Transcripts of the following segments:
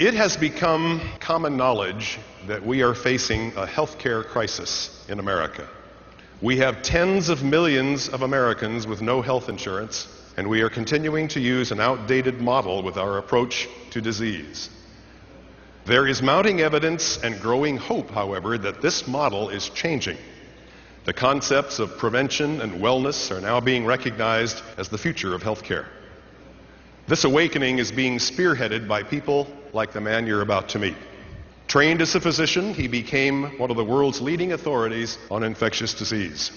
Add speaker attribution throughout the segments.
Speaker 1: It has become common knowledge that we are facing a healthcare crisis in America. We have tens of millions of Americans with no health insurance, and we are continuing to use an outdated model with our approach to disease. There is mounting evidence and growing hope, however, that this model is changing. The concepts of prevention and wellness are now being recognized as the future of healthcare. This awakening is being spearheaded by people like the man you're about to meet. Trained as a physician, he became one of the world's leading authorities on infectious disease.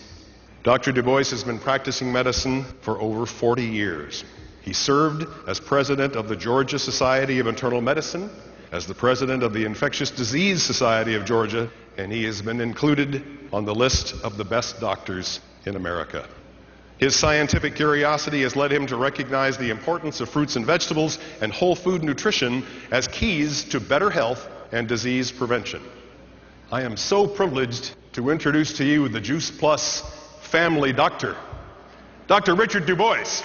Speaker 1: Dr. Du Bois has been practicing medicine for over 40 years. He served as president of the Georgia Society of Internal Medicine, as the president of the Infectious Disease Society of Georgia, and he has been included on the list of the best doctors in America. His scientific curiosity has led him to recognize the importance of fruits and vegetables and whole food nutrition as keys to better health and disease prevention. I am so privileged to introduce to you the Juice Plus family doctor, Dr. Richard Du Bois.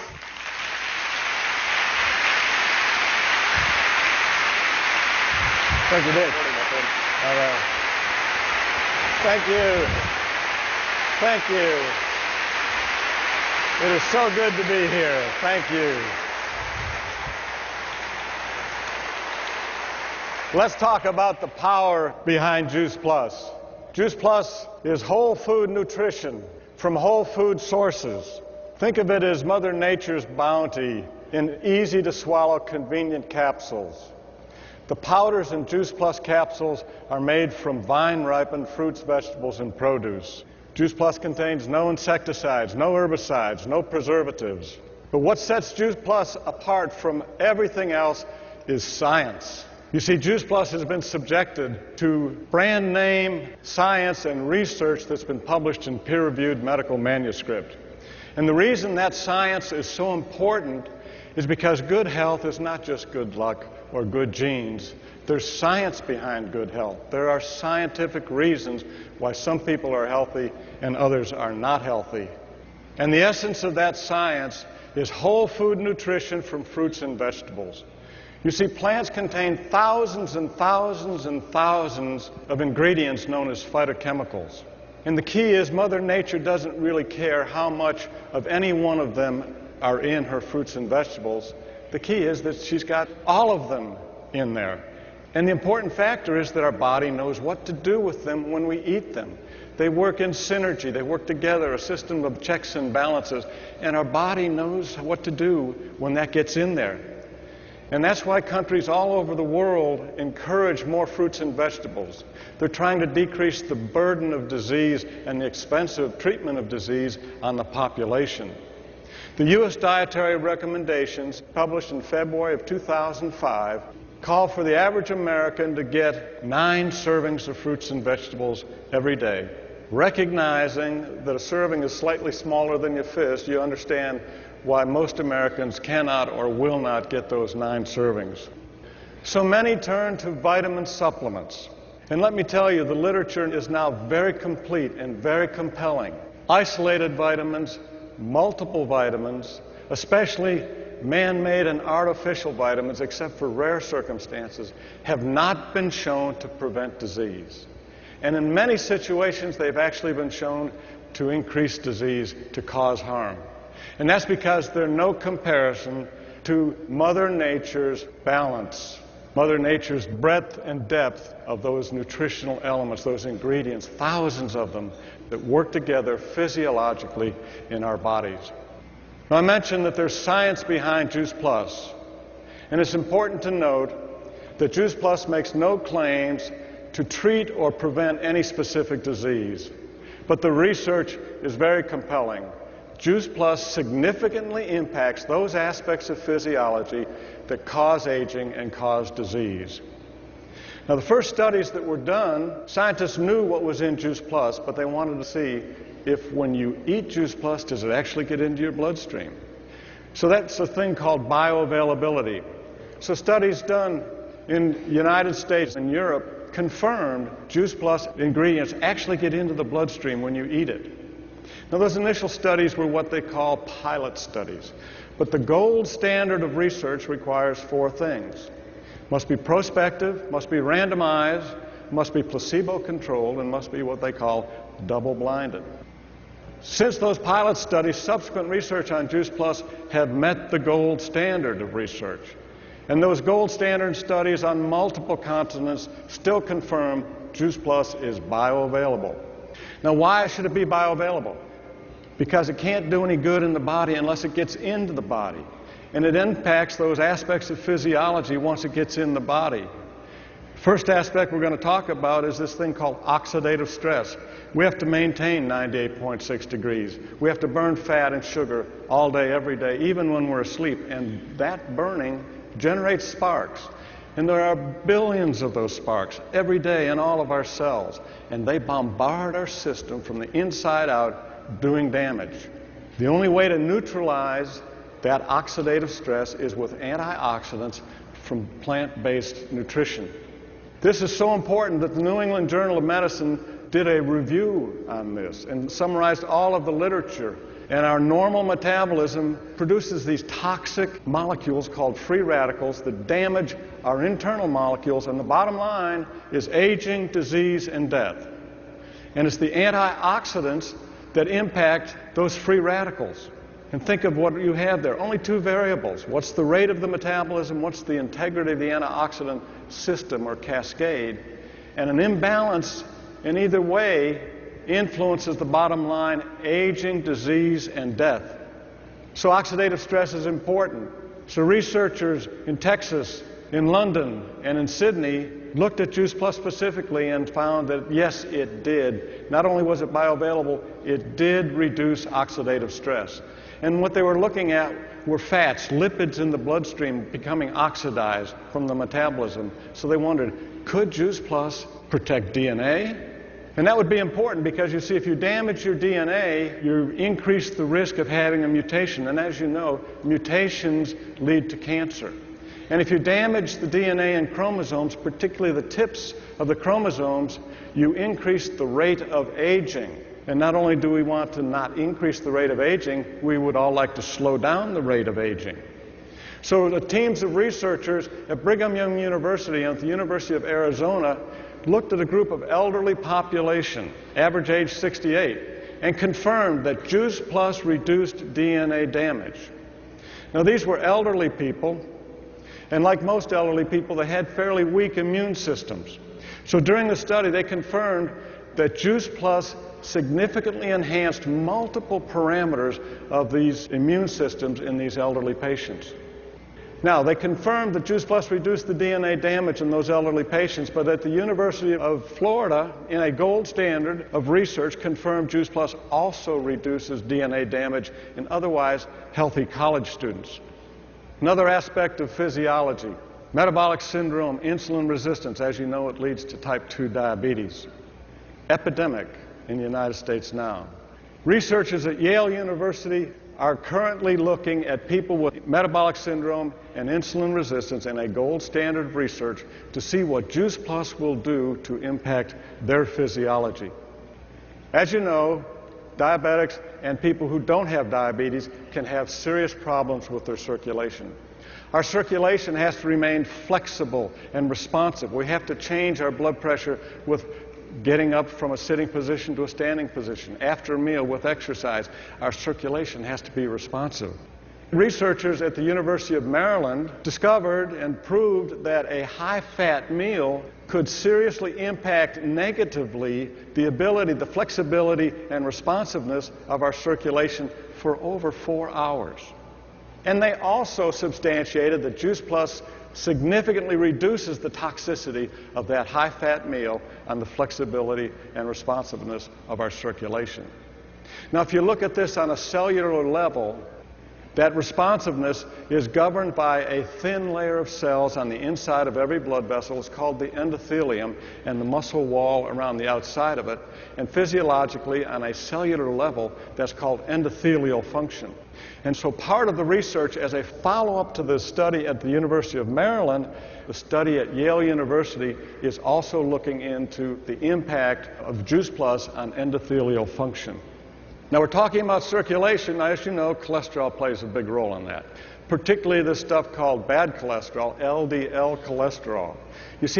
Speaker 2: Thank you, Dick. Thank you. Thank you. It is so good to be here. Thank you. Let's talk about the power behind Juice Plus. Juice Plus is whole food nutrition from whole food sources. Think of it as Mother Nature's bounty in easy to swallow, convenient capsules. The powders in Juice Plus capsules are made from vine ripened fruits, vegetables, and produce. Juice Plus contains no insecticides, no herbicides, no preservatives. But what sets Juice Plus apart from everything else is science. You see, Juice Plus has been subjected to brand name science and research that's been published in peer reviewed medical manuscript. And the reason that science is so important is because good health is not just good luck or good genes. There's science behind good health. There are scientific reasons why some people are healthy and others are not healthy. And the essence of that science is whole food nutrition from fruits and vegetables. You see, plants contain thousands and thousands and thousands of ingredients known as phytochemicals. And the key is Mother Nature doesn't really care how much of any one of them are in her fruits and vegetables. The key is that she's got all of them in there. And the important factor is that our body knows what to do with them when we eat them. They work in synergy, they work together, a system of checks and balances, and our body knows what to do when that gets in there. And that's why countries all over the world encourage more fruits and vegetables. They're trying to decrease the burden of disease and the expensive treatment of disease on the population. The U.S. dietary recommendations, published in February of 2005, call for the average American to get nine servings of fruits and vegetables every day. Recognizing that a serving is slightly smaller than your fist, you understand why most Americans cannot or will not get those nine servings. So many turn to vitamin supplements. And let me tell you, the literature is now very complete and very compelling. Isolated vitamins, multiple vitamins, especially man made and artificial vitamins, except for rare circumstances, have not been shown to prevent disease. And in many situations, they've actually been shown to increase disease, to cause harm. And that's because they're no comparison to Mother Nature's balance, Mother Nature's breadth and depth of those nutritional elements, those ingredients, thousands of them that work together physiologically in our bodies. Now, I mentioned that there's science behind Juice Plus, and it's important to note that Juice Plus makes no claims to treat or prevent any specific disease. But the research is very compelling. Juice Plus significantly impacts those aspects of physiology that cause aging and cause disease. Now, the first studies that were done, scientists knew what was in Juice Plus, but they wanted to see if when you eat Juice Plus, does it actually get into your bloodstream? So that's a thing called bioavailability. So studies done in the United States and Europe confirmed Juice Plus ingredients actually get into the bloodstream when you eat it. Now, those initial studies were what they call pilot studies. But the gold standard of research requires four things Must be prospective, must be randomized, must be placebo controlled, and must be what they call double blinded. Since those pilot studies, subsequent research on Juice Plus have met the gold standard of research. And those gold standard studies on multiple continents still confirm Juice Plus is bioavailable. Now, why should it be bioavailable? Because it can't do any good in the body unless it gets into the body. And it impacts those aspects of physiology once it gets in the body. First aspect we're going to talk about is this thing called oxidative stress. We have to maintain 98.6 degrees. We have to burn fat and sugar all day, every day, even when we're asleep. And that burning generates sparks. And there are billions of those sparks every day in all of our cells. And they bombard our system from the inside out, doing damage. The only way to neutralize that oxidative stress is with antioxidants from plant based nutrition. This is so important that the New England Journal of Medicine did a review on this and summarized all of the literature. And our normal metabolism produces these toxic molecules called free radicals that damage our internal molecules. And the bottom line is aging, disease, and death. And it's the antioxidants that impact those free radicals. And think of what you have there. Only two variables. What's the rate of the metabolism? What's the integrity of the antioxidant system or cascade? And an imbalance in either way influences the bottom line aging, disease, and death. So oxidative stress is important. So researchers in Texas, in London, and in Sydney looked at Juice Plus specifically and found that yes, it did. Not only was it bioavailable, it did reduce oxidative stress. And what they were looking at were fats, lipids in the bloodstream becoming oxidized from the metabolism. So they wondered, could Juice Plus protect DNA? And that would be important because you see, if you damage your DNA, you increase the risk of having a mutation. And as you know, mutations lead to cancer. And if you damage the DNA and chromosomes, particularly the tips of the chromosomes, you increase the rate of aging. And not only do we want to not increase the rate of aging, we would all like to slow down the rate of aging. So the teams of researchers at Brigham Young University and at the University of Arizona looked at a group of elderly population, average age 68, and confirmed that Juice Plus reduced DNA damage. Now these were elderly people, and like most elderly people, they had fairly weak immune systems. So during the study, they confirmed that Juice Plus significantly enhanced multiple parameters of these immune systems in these elderly patients. Now, they confirmed that Juice Plus reduced the DNA damage in those elderly patients, but at the University of Florida, in a gold standard of research, confirmed Juice Plus also reduces DNA damage in otherwise healthy college students. Another aspect of physiology metabolic syndrome, insulin resistance, as you know, it leads to type 2 diabetes. Epidemic in the United States now. Researchers at Yale University are currently looking at people with metabolic syndrome and insulin resistance in a gold standard of research to see what Juice Plus will do to impact their physiology. As you know, diabetics and people who don't have diabetes can have serious problems with their circulation. Our circulation has to remain flexible and responsive. We have to change our blood pressure with getting up from a sitting position to a standing position, after a meal with exercise. Our circulation has to be responsive. Researchers at the University of Maryland discovered and proved that a high fat meal could seriously impact negatively the ability, the flexibility, and responsiveness of our circulation for over four hours. And they also substantiated that Juice Plus significantly reduces the toxicity of that high fat meal and the flexibility and responsiveness of our circulation. Now, if you look at this on a cellular level, that responsiveness is governed by a thin layer of cells on the inside of every blood vessel. It's called the endothelium and the muscle wall around the outside of it. And physiologically, on a cellular level, that's called endothelial function. And so part of the research as a follow-up to the study at the University of Maryland, the study at Yale University is also looking into the impact of Juice Plus on endothelial function. Now, we're talking about circulation. As you know, cholesterol plays a big role in that, particularly this stuff called bad cholesterol, LDL cholesterol. You see,